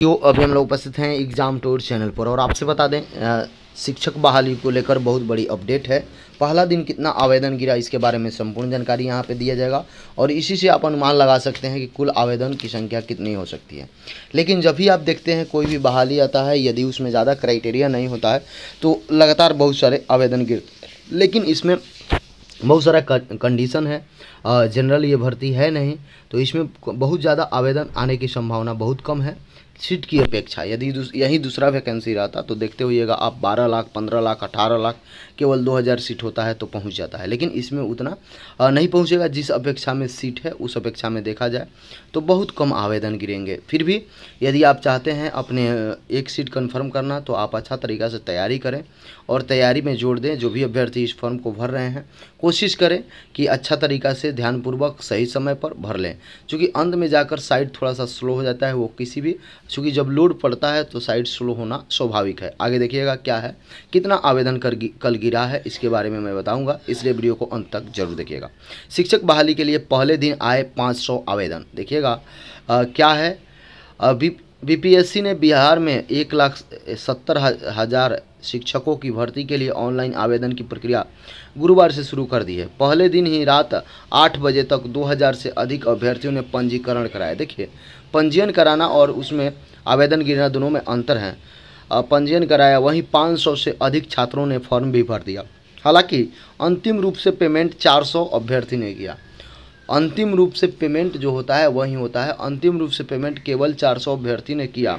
तो अभी हम लोग उपस्थित हैं एग्ज़ाम टूर चैनल पर, और आपसे बता दें शिक्षक बहाली को लेकर बहुत बड़ी अपडेट है। पहला दिन कितना आवेदन गिरा, इसके बारे में संपूर्ण जानकारी यहाँ पे दिया जाएगा, और इसी से आप अनुमान लगा सकते हैं कि कुल आवेदन की संख्या कितनी हो सकती है। लेकिन जब भी आप देखते हैं कोई भी बहाली आता है, यदि उसमें ज़्यादा क्राइटेरिया नहीं होता है तो लगातार बहुत सारे आवेदन गिरते लेकिन इसमें बहुत सारा कंडीशन है जनरल ये भर्ती है नहीं तो इसमें बहुत ज़्यादा आवेदन आने की संभावना बहुत कम है। सीट की अपेक्षा यदि दूस, यही दूसरा वैकेंसी रहता तो देखते होइएगा आप 12 लाख 15 लाख 18 लाख केवल 2000 सीट होता है तो पहुँच जाता है। लेकिन इसमें उतना नहीं पहुंचेगा जिस अपेक्षा में सीट है उस अपेक्षा में देखा जाए तो बहुत कम आवेदन गिरेंगे। फिर भी यदि आप चाहते हैं अपने एक सीट कन्फर्म करना तो आप अच्छा तरीका से तैयारी करें और तैयारी में जोड़ दें। जो भी अभ्यर्थी इस फॉर्म को भर रहे हैं कोशिश करें कि अच्छा तरीका से ध्यानपूर्वक सही समय पर भर लें। क्योंकि अंत में जाकर साइट थोड़ा सा स्लो हो जाता है वो किसी भी क्योंकि जब लोड पड़ता है तो साइट स्लो होना स्वाभाविक है। आगे देखिएगा क्या है। कितना आवेदन कर कल गिरा है, इसके बारे में मैं बताऊँगा। इसलिए वीडियो को अंत तक ज़रूर देखिएगा। शिक्षक बहाली के लिए पहले दिन आए 500 आवेदन। देखिएगा क्या है? बीपीएससी ने बिहार में एक लाख सत्तर हज़ार शिक्षकों की भर्ती के लिए ऑनलाइन आवेदन की प्रक्रिया गुरुवार से शुरू कर दी है। पहले दिन ही रात आठ बजे तक 2000 से अधिक अभ्यर्थियों ने पंजीकरण कराया। देखिए, पंजीयन कराना और उसमें आवेदन गिरना दोनों में अंतर है। पंजीयन कराया, वहीं 500 से अधिक छात्रों ने फॉर्म भी भर दिया। हालाँकि, अंतिम रूप से पेमेंट 400 अभ्यर्थी ने किया। अंतिम रूप से पेमेंट जो होता है, वही होता है। अंतिम रूप से पेमेंट केवल 400 अभ्यर्थी ने किया।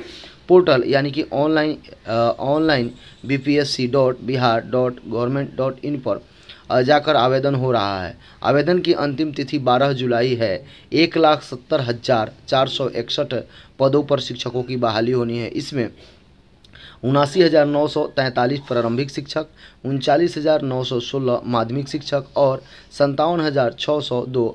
पोर्टल, यानी कि online online B P S C dot Bihar dot government dot in पर जाकर आवेदन हो रहा है। आवेदन की अंतिम तिथि 12 जुलाई है। एक लाख सत्तर हज़ार चार सौ इकसठ पदों पर शिक्षकों की बहाली होनी है। इसमें उनासी हज़ार नौ सौ तैंतालीस प्रारंभिक शिक्षक, उनचालीस हज़ार नौ सौ सोलह माध्यमिक शिक्षक और संतावन हज़ार छः सौ दो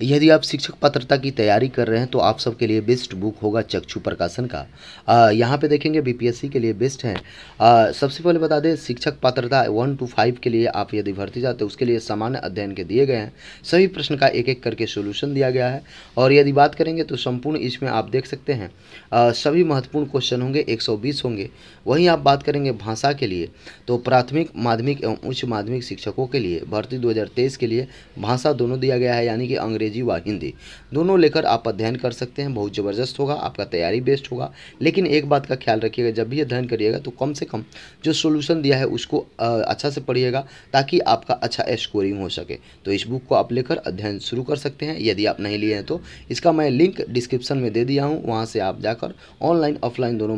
यदि आप शिक्षक पात्रता की तैयारी कर रहे हैं तो आप सबके लिए बेस्ट बुक होगा चक्षु प्रकाशन का। आ, यहाँ पे देखेंगे बीपीएससी के लिए बेस्ट है। आ, सबसे पहले बता दें शिक्षक पात्रता वन टू फाइव के लिए आप यदि भर्ती जाते हैं उसके लिए सामान्य अध्ययन के दिए गए हैं। सभी प्रश्न का एक एक करके सोल्यूशन दिया गया है। और यदि बात करेंगे तो संपूर्ण इसमें आप देख सकते हैं आ, सभी महत्वपूर्ण क्वेश्चन होंगे 120 होंगे। वहीं आप बात करेंगे भाषा के लिए तो प्राथमिक माध्यमिक एवं उच्च माध्यमिक शिक्षकों के लिए भर्ती 2023 के लिए भाषा दोनों दिया गया है यानी कि अंग्रेज़ी व हिंदी। दोनों लेकर आप अध्ययन कर सकते हैं। बहुत ज़बरदस्त होगा, आपका तैयारी बेस्ट होगा। लेकिन एक बात का ख्याल रखिएगा, जब भी अध्ययन करिएगा तो कम से कम जो सोल्यूशन दिया है, उसको अच्छा से पढ़िएगा, ताकि आपका अच्छा स्कोरिंग हो सके। तो इस बुक को आप लेकर अध्ययन शुरू कर सकते हैं। यदि आप नहीं लिए हैं तो इसका मैं लिंक डिस्क्रिप्शन में दे दिया हूँ। वहाँ से आप जाकर ऑनलाइन ऑफलाइन दोनों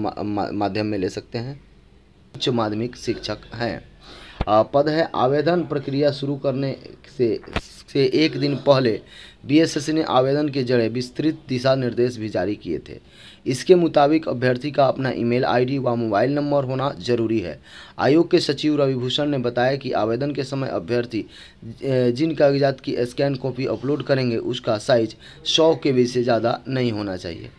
माध्यम में ले सकते हैं। उच्च माध्यमिक शिक्षक हैं। पद है आवेदन प्रक्रिया शुरू करने से से एक दिन पहले बीएसएससी ने आवेदन के ज़रिए विस्तृत दिशा निर्देश भी जारी किए थे। इसके मुताबिक अभ्यर्थी का अपना ईमेल आईडी व मोबाइल नंबर होना ज़रूरी है। आयोग के सचिव रविभूषण ने बताया कि आवेदन के समय अभ्यर्थी जिन कागजात की स्कैन कॉपी अपलोड करेंगे, उसका साइज़ सौ के बी से ज़्यादा नहीं होना चाहिए।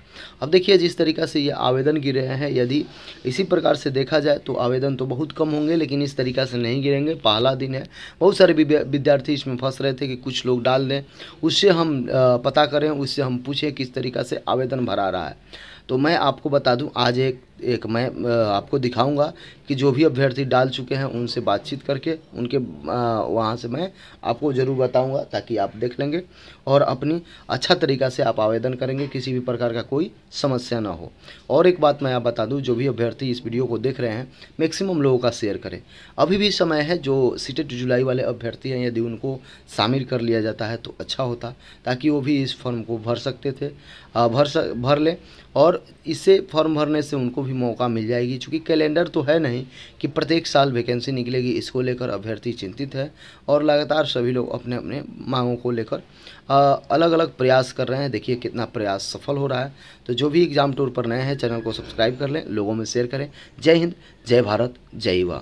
अब देखिए जिस तरीक़ा से ये आवेदन गिरे हैं, यदि इसी प्रकार से देखा जाए तो आवेदन तो बहुत कम होंगे, लेकिन इस तरीक़ा से नहीं गिरेंगे। पहला दिन है। बहुत सारे विद्यार्थी इसमें फंस रहे थे कि कुछ लोग डाल दें। उससे हम पता करें, उससे हम पूछें किस तरीक़ा से आवेदन भरा रहा है। तो मैं आपको बता दूँ, आज एक एक मैं आपको दिखाऊँगा कि जो भी अभ्यर्थी डाल चुके हैं, उनसे बातचीत करके, उनके वहाँ से मैं आपको ज़रूर बताऊँगा ताकि आप देख लेंगे और अपनी अच्छा तरीक़ा से आप आवेदन करेंगे, किसी भी प्रकार का कोई समस्या ना हो। और एक बात मैं आप बता दूँ, जो भी अभ्यर्थी इस वीडियो को देख रहे हैं, मैक्सिमम लोगों का शेयर करें। अभी भी समय है, जो सीटेट जुलाई वाले अभ्यर्थी हैं, यदि उनको शामिल कर लिया जाता है तो अच्छा होता, ताकि वो भी इस फॉर्म को भर सकते थे भर सक भर लें और इससे फॉर्म भरने से उनको भी मौका मिल जाएगी क्योंकि कैलेंडर तो है नहीं कि प्रत्येक साल वैकेंसी निकलेगी, इसको लेकर अभ्यर्थी चिंतित है और लगातार सभी लोग अपने अपने मांगों को लेकर अलग अलग प्रयास कर रहे हैं। देखिए कितना प्रयास सफल हो रहा है। तो जो भी एग्ज़ाम टूर पर नए हैं, चैनल को सब्सक्राइब कर लें, लोगों में शेयर करें। जय हिंद, जय भारत, जय युवा।